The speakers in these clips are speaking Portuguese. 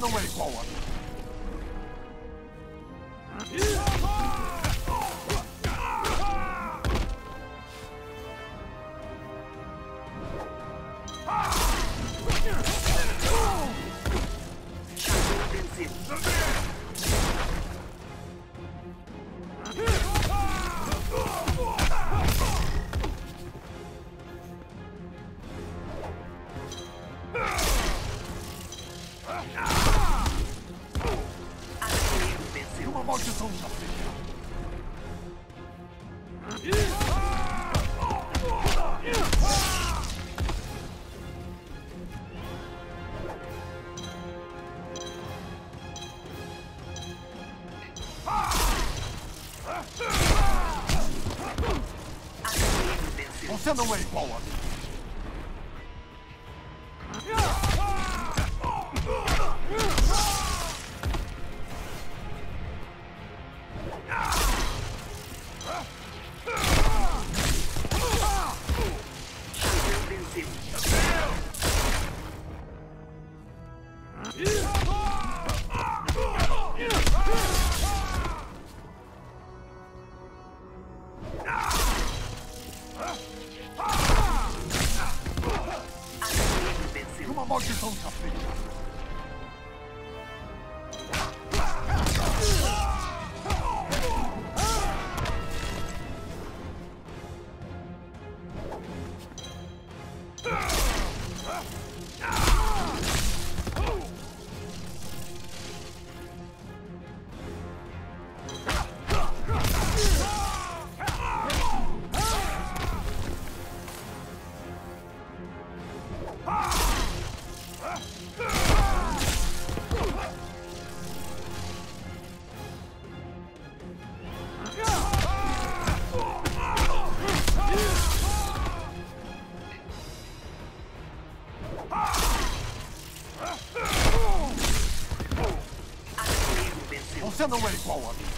the way forward. It's on the way forward. There's the way forward.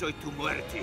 Soy tu muerte.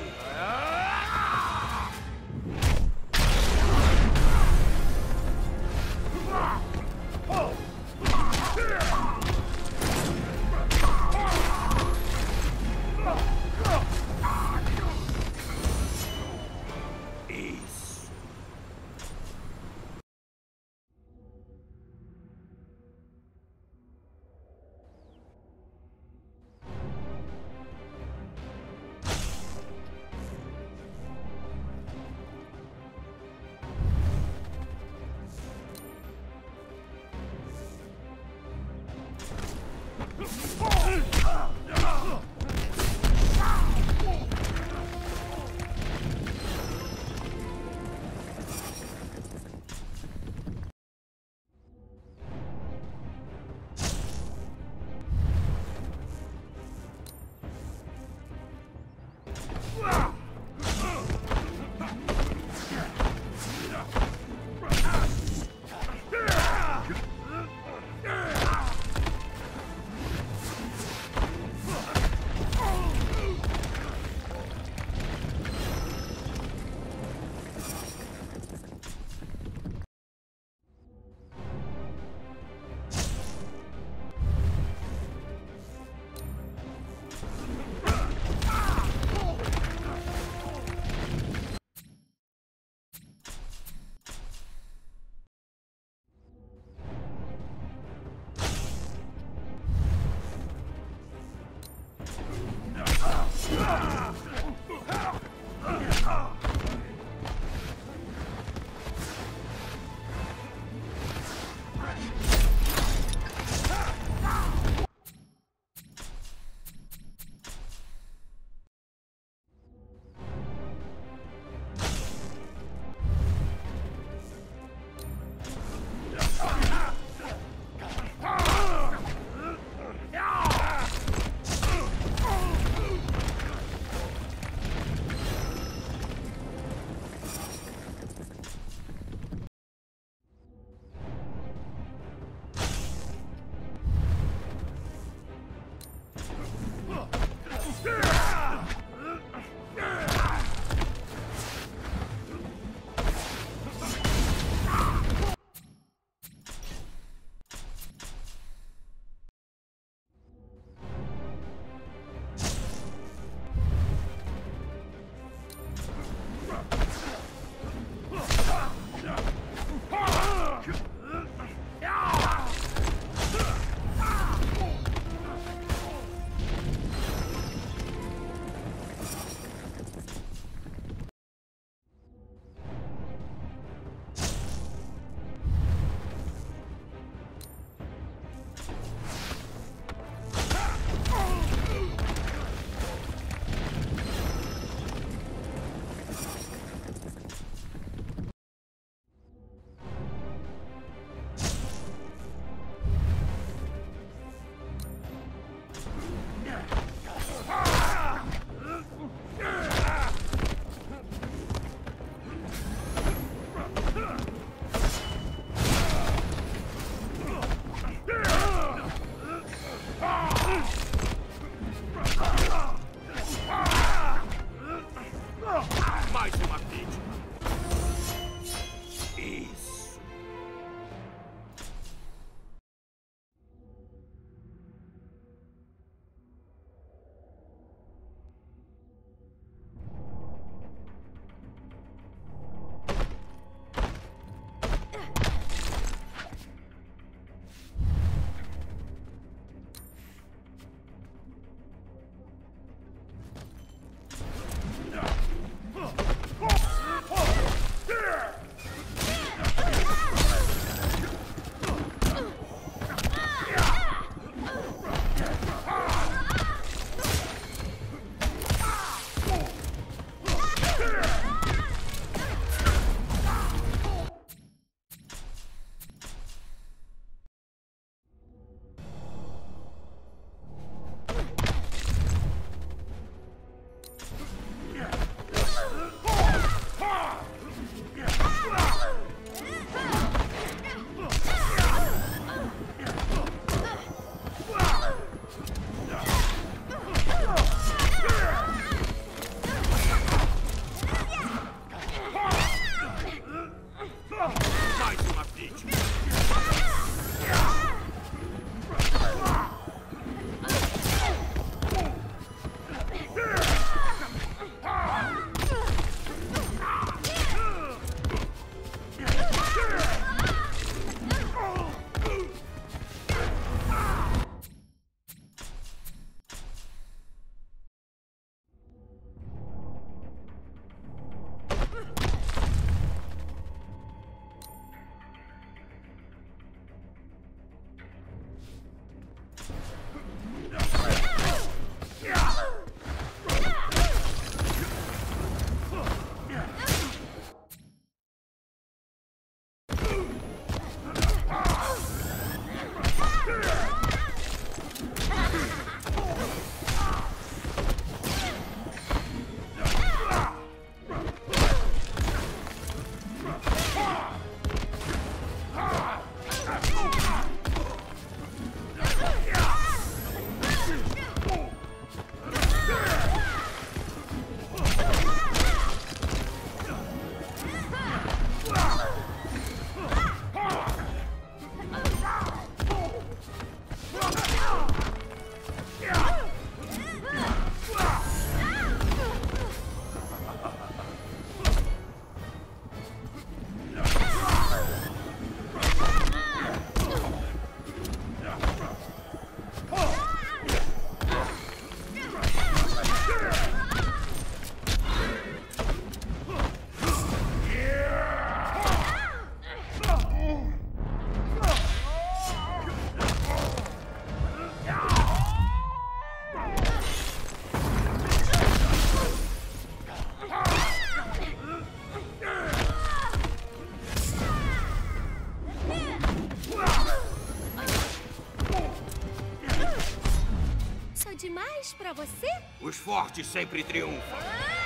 Pra você? Os fortes sempre triunfam. Somebody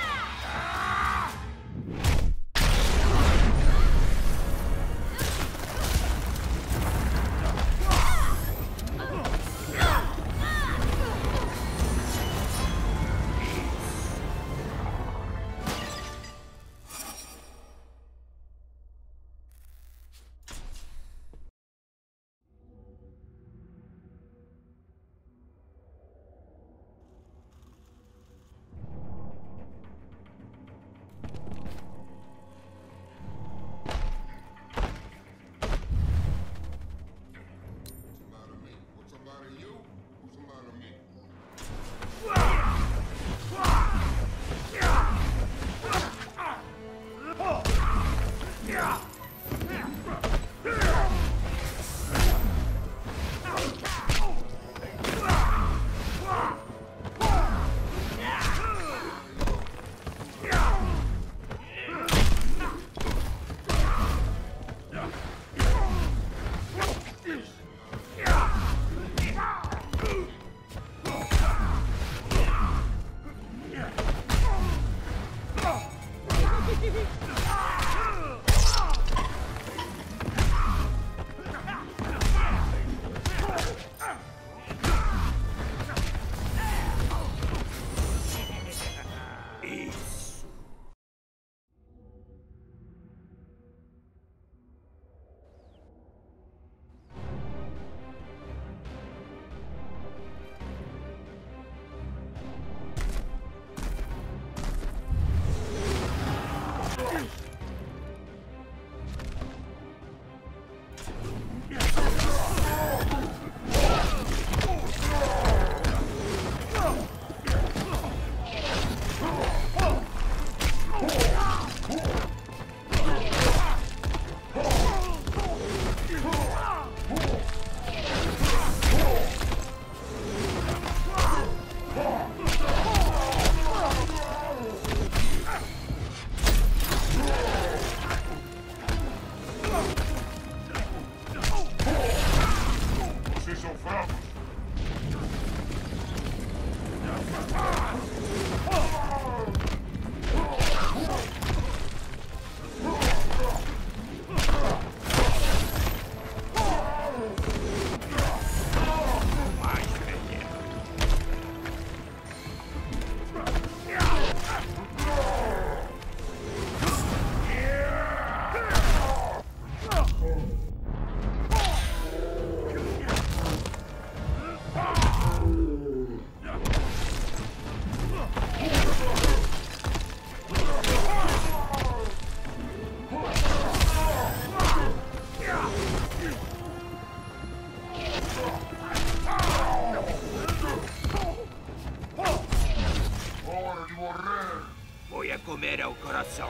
Comer ao coração.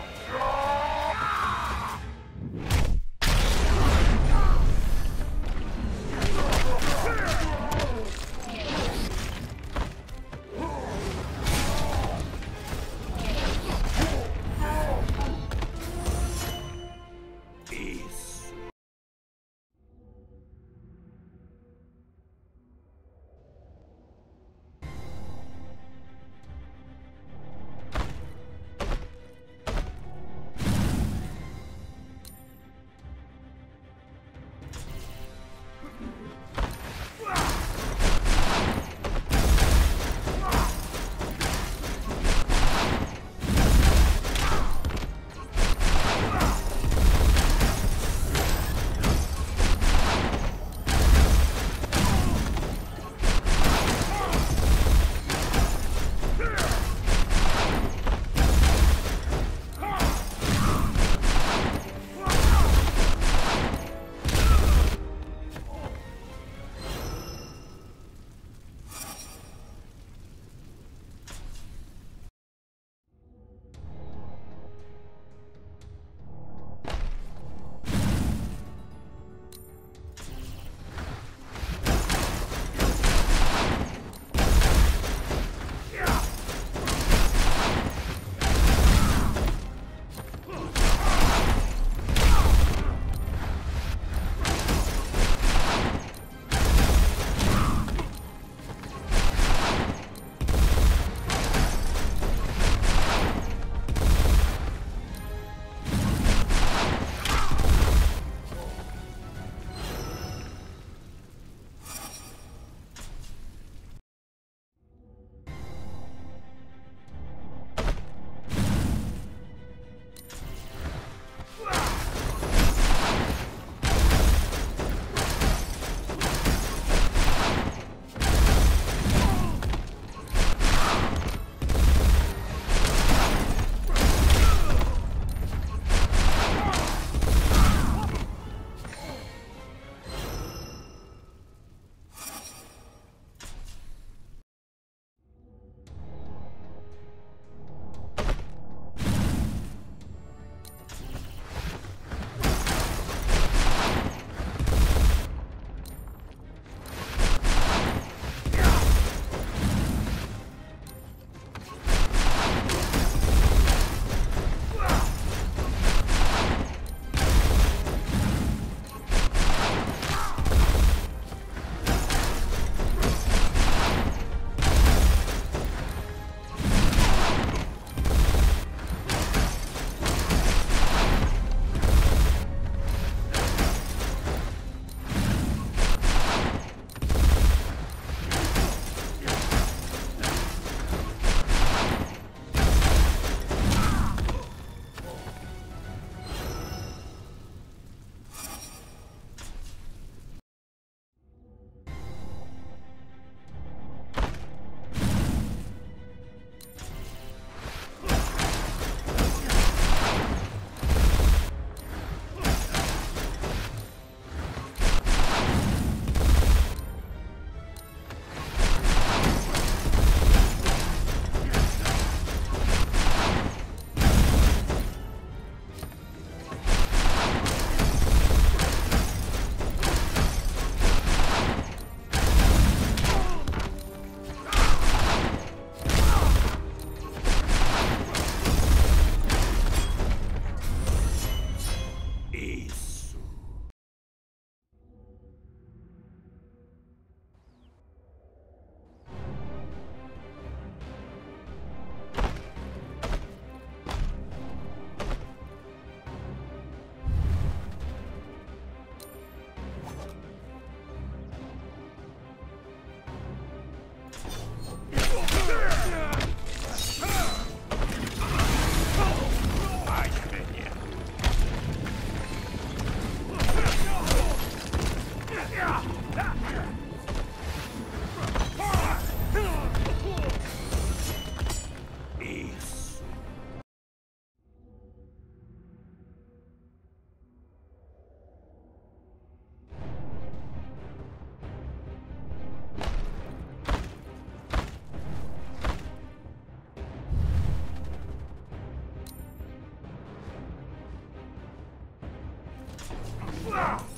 Ah!